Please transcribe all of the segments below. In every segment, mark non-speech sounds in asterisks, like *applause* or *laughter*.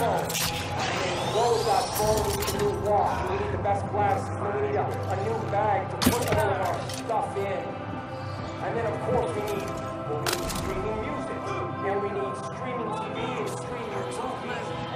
phone. And roll that phone, we need a new watch, we need the best glasses, we need a, a new bag to put all of our stuff in. And then, of course, we need, well, we need streaming music, and we need streaming TV and streaming movies,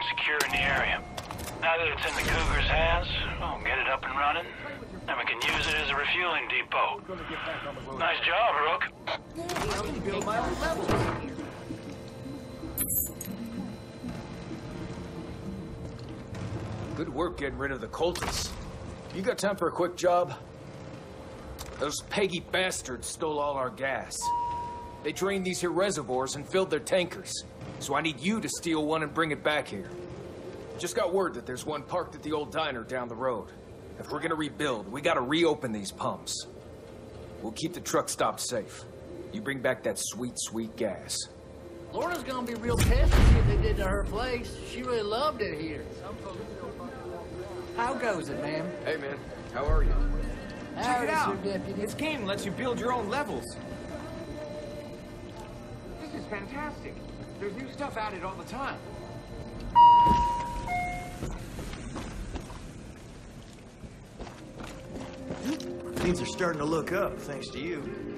important part in the area. Now that it's in the Cougar's hands, we'll get it up and running, and we can use it as a refueling depot. Nice job, Rook. Good work getting rid of the cultists. You got time for a quick job? Those Peggy bastards stole all our gas. They drained these here reservoirs and filled their tankers. So I need you to steal one and bring it back here. Just got word that there's one parked at the old diner down the road. If we're gonna rebuild, we gotta reopen these pumps. We'll keep the truck stop safe. You bring back that sweet, sweet gas. Lorna's gonna be real pissed to see what they did to her place. She really loved it here. How goes it, ma'am? Hey, man. How are you? How Check it is out. This game lets you build your own levels. This is fantastic. There's new stuff added all the time. Things are starting to look up, thanks to you.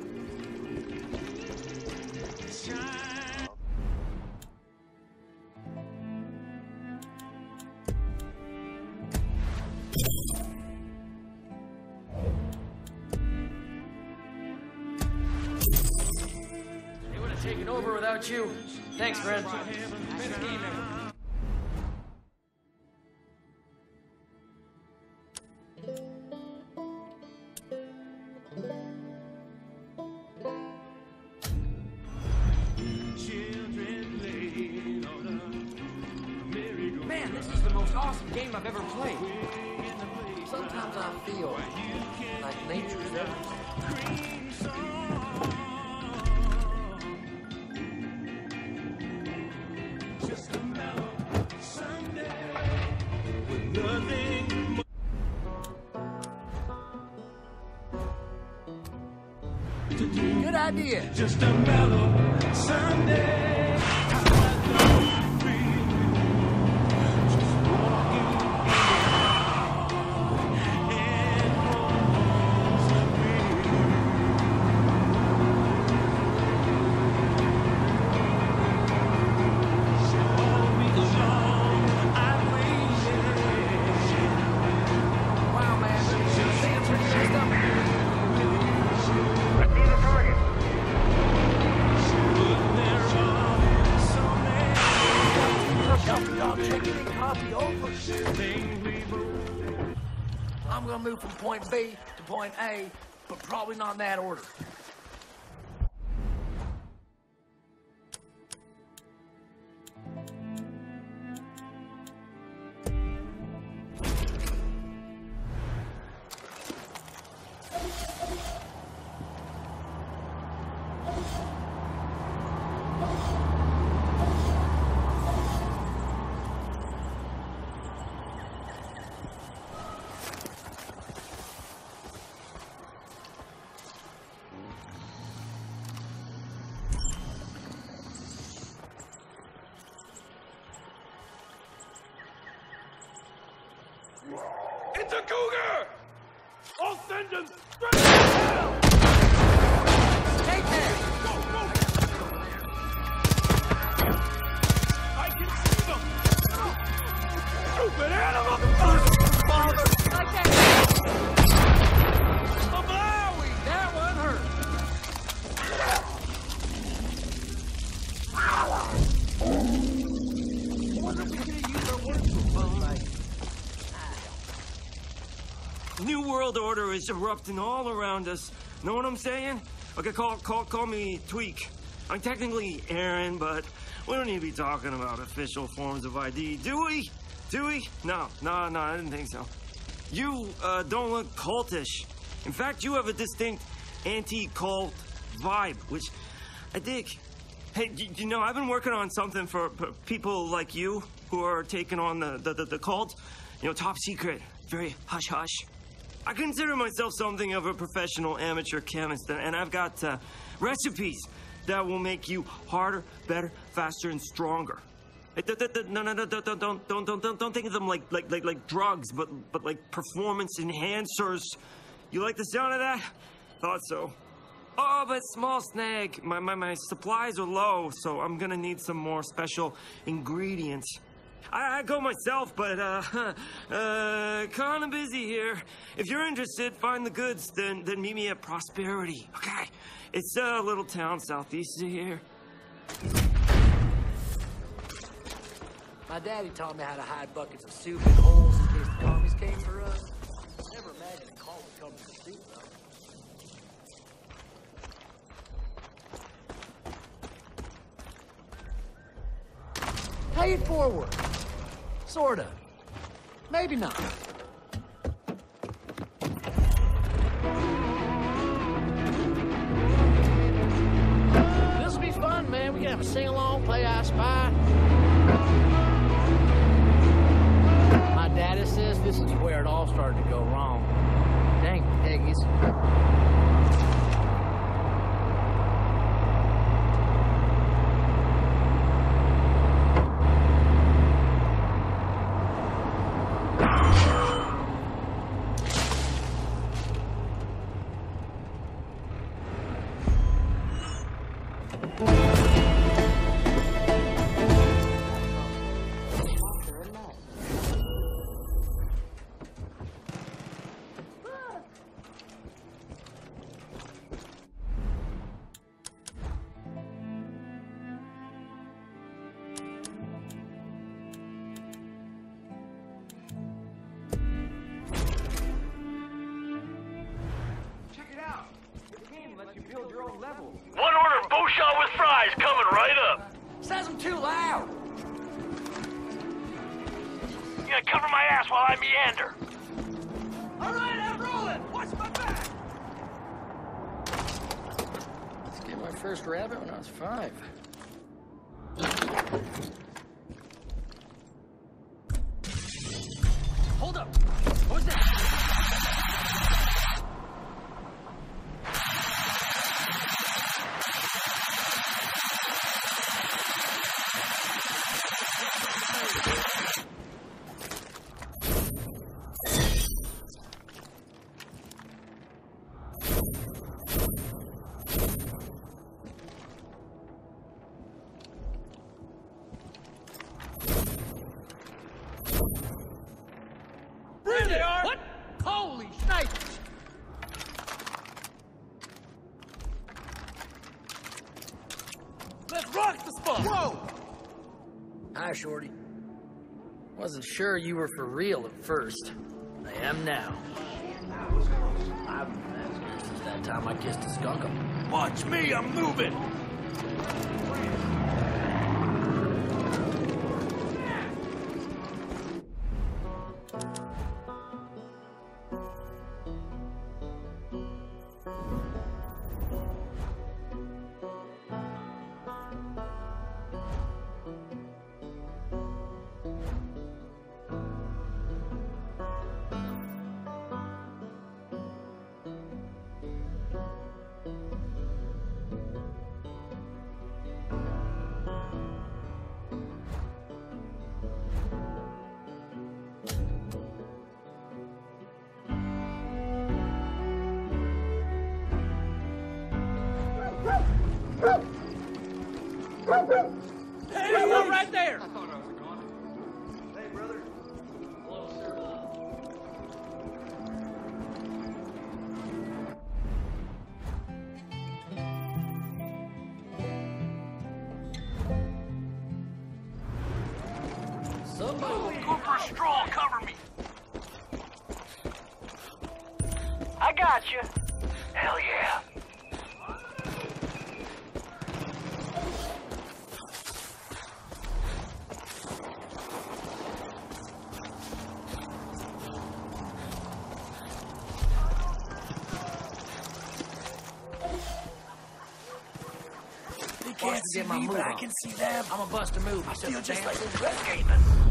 Game I've ever played. Sometimes I feel like nature's everything. Good idea. Just a mellow Sunday. From point B to point A, but probably not in that order. Cougar! I'll send him straight to hell! Take that! I can see them! Stupid animal! Father! Like that! A blowie! That one hurt. Wonder if we could use our words for like, New world order is erupting all around us. Know what I'm saying? Okay, call call call me Tweak. I'm technically Aaron, but we don't need to be talking about official forms of ID, do we? Do we? No, no, no, I didn't think so. You uh, don't look cultish. In fact, you have a distinct anti-cult vibe, which I dig. Hey, you know, I've been working on something for, people like you who are taking on the, the, the, the cult. You know, top secret, very hush hush. I consider myself something of a professional amateur chemist, and- I've got uh, recipes that will make you harder, better, faster, and stronger. No, no, no, don't, don't, don't, don't, don't think of them like, like, like, like drugs, but, but like performance enhancers. You like the sound of that? Thought so. Oh, but small snag. My, my, my supplies are low, so I'm gonna need some more special ingredients. I, I go myself, but, uh, *laughs* uh, kinda busy here. If you're interested, find the goods, then, then meet me at Prosperity, okay? It's a little town southeast of here. My daddy taught me how to hide buckets of soup in holes in case the commies came for us. Never imagined a call would come to soup, though. Pay it forward. Sorta. Maybe not. This'll be fun, man. We can have a sing-along, play I Spy. My daddy says this is where it all started to go wrong. Dang, Peggy's. Fries coming right up. Says I'm too loud. You gotta cover my ass while I meander. All right, I'm rolling. Watch my back. Let's get my first rabbit when I was five. Hold up. What's that? There they are. What? Holy snipers. Let's rock the spot. Whoa. Hi, Shorty. Wasn't sure you were for real at first. I am now. I've been as that time I kissed a skunk. Watch me, I'm moving! Hey, one right there. Can see them. I'm a bust a move. I feel just like Escaping. You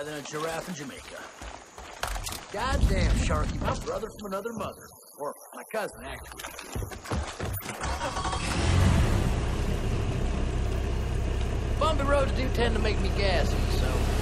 higher than a giraffe in Jamaica. Goddamn, Sharky, my brother from another mother. Or my cousin, actually. Bumpy roads do tend to make me gassy, so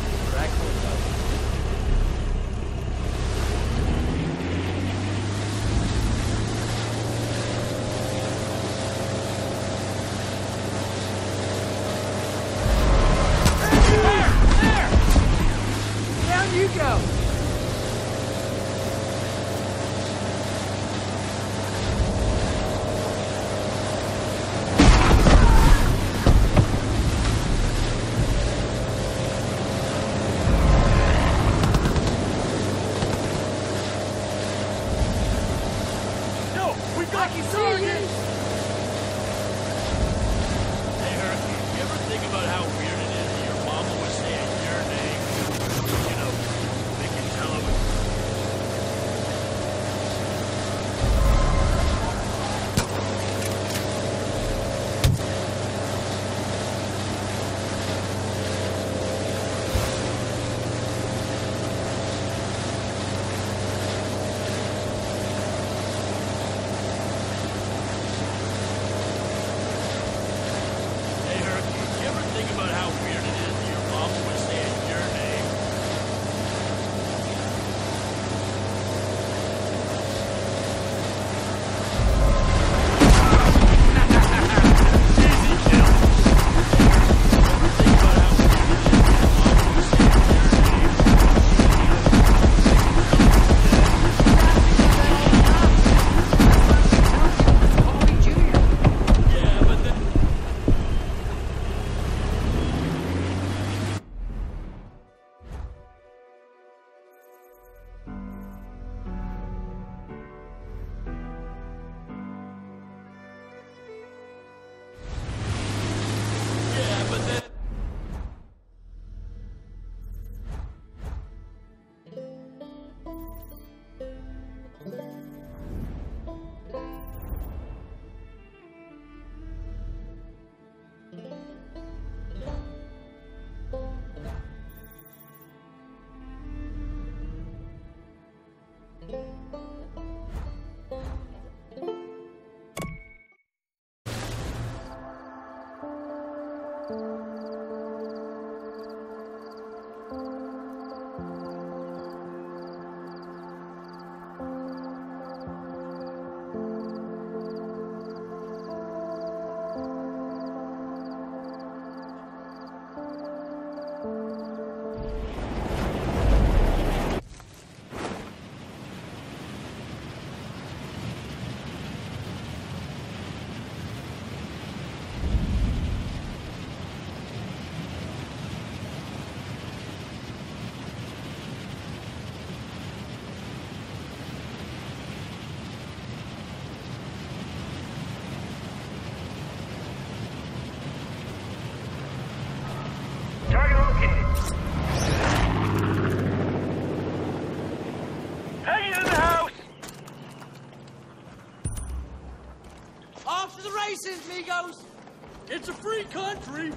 Places, amigos! It's a free country!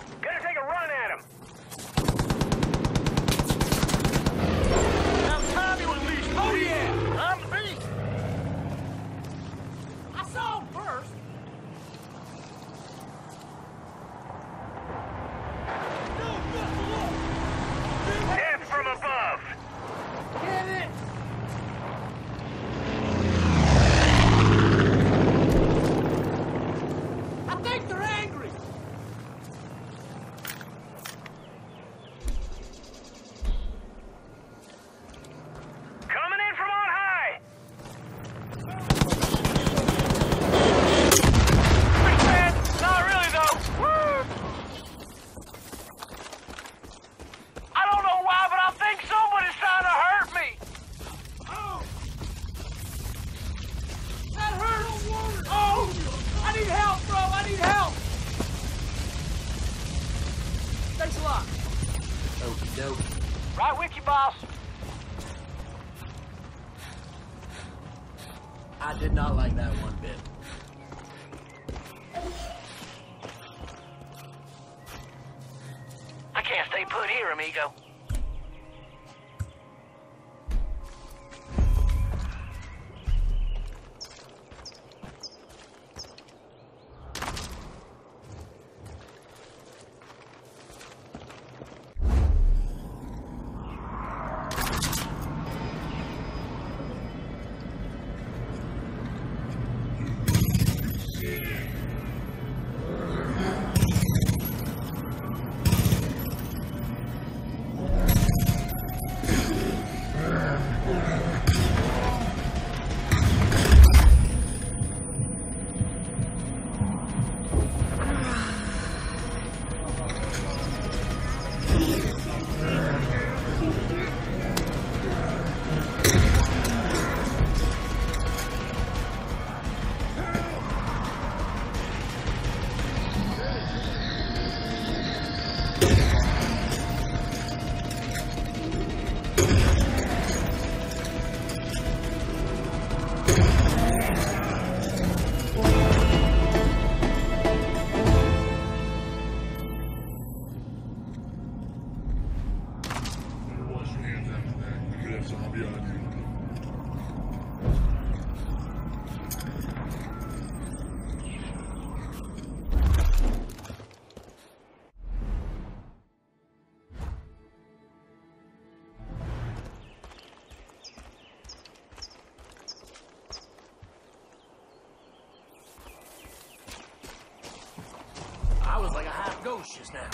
postures now.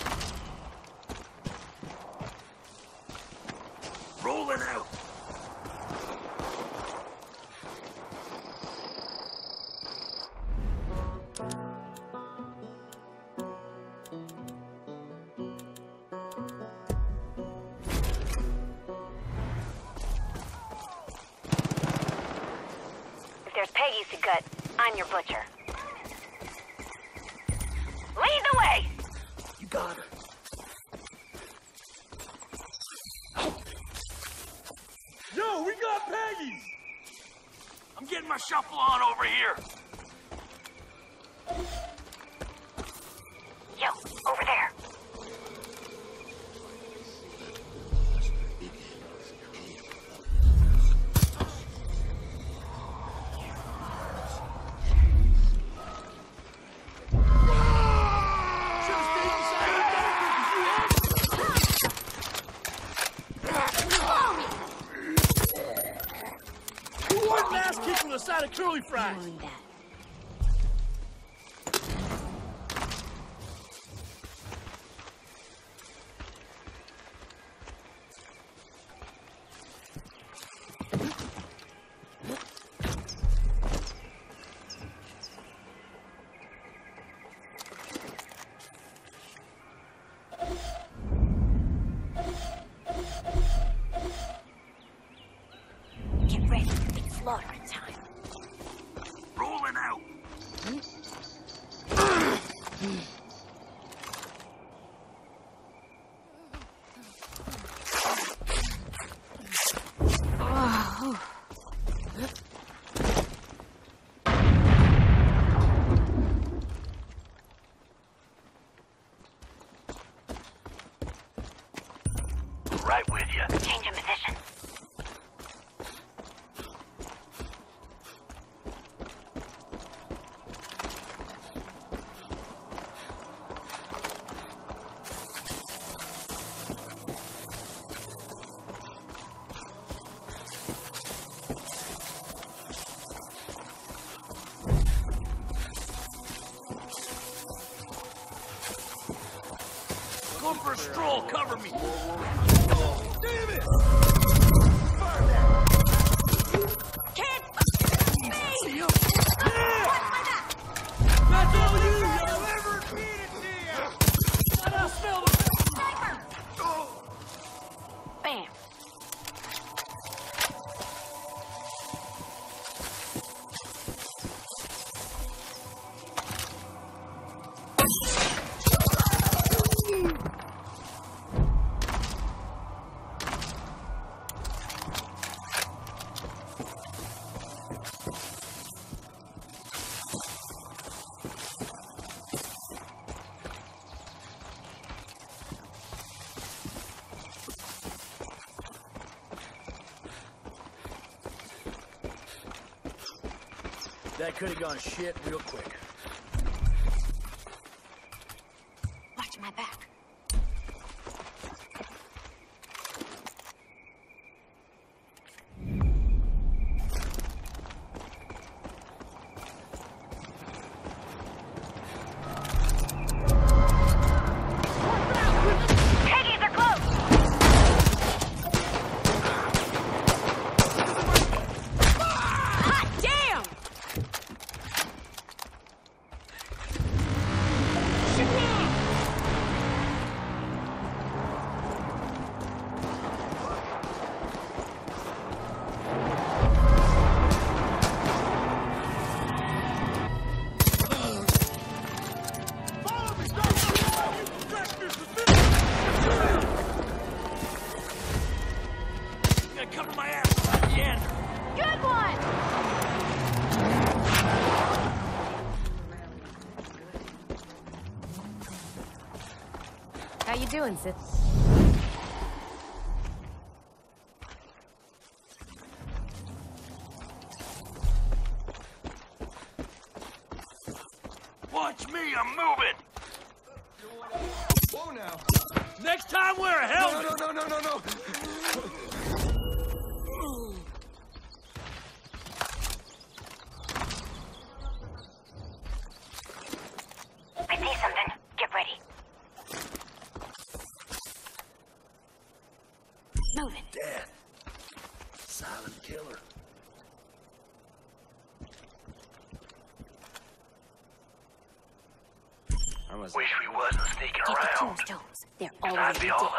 Rolling out. If there's Peggy's to gut, I'm your butcher. fast. cover me! could have gone shit real quick. Watch me, I'm moving! Whoa now! Next time wear a helmet! No, no, no, no, no, no! wish we wasn't sneaking around. Stones. They're already I'd be dead. all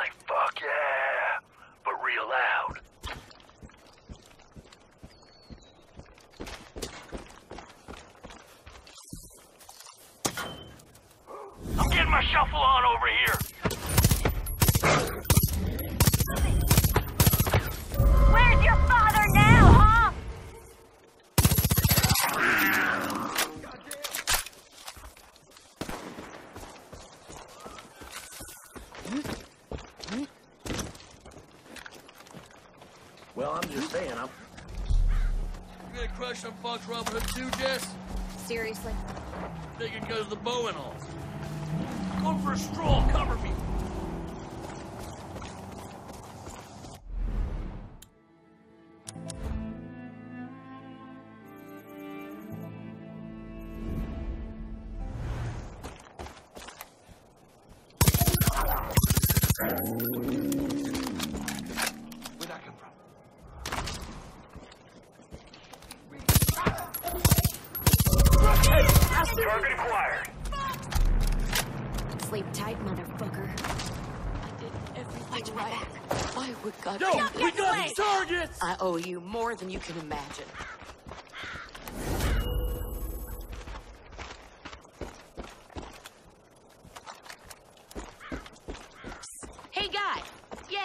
You're just saying, I'm... You gonna crush some fox Robin Hood too, Jess? Seriously? Thinking goes the bow and all. Going for a stroll, cover me.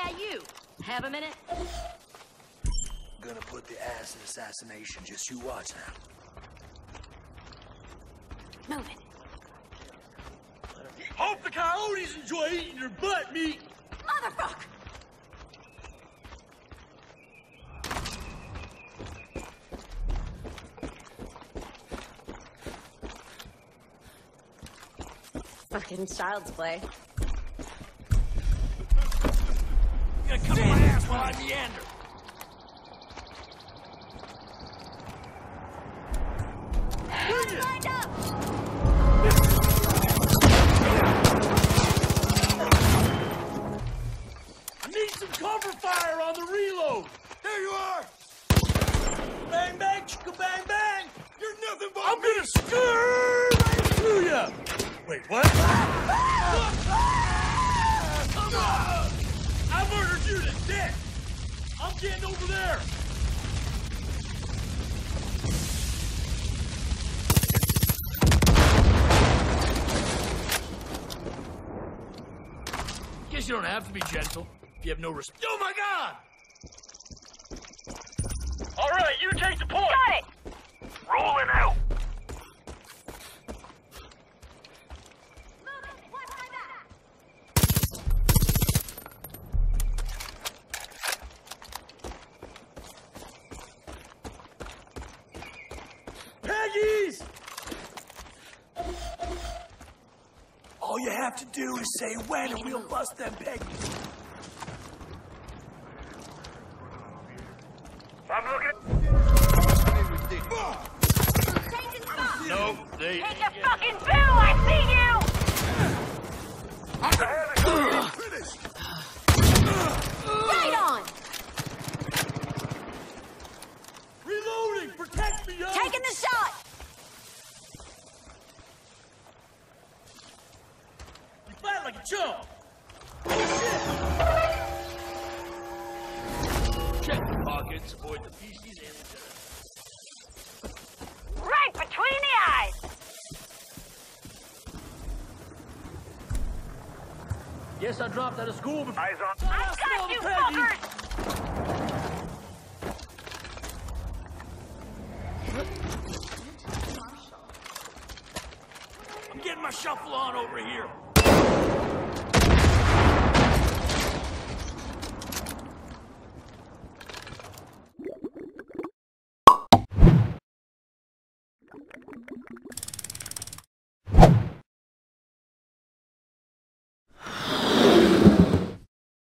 Yeah, you. Have a minute? Gonna put the ass in assassination. Just you watch now. Move it. Hope the coyotes enjoy eating your butt meat! Motherfucker! Fucking child's play. You're gonna cover death! I'm getting over there! Guess you don't have to be gentle if you have no respect. Oh my god! All right, you take the point. Got it! Rolling out. And we'll bust them Peggies. Right between the eyes! Guess I dropped out of school before. Eyes on. I got you, fuckers!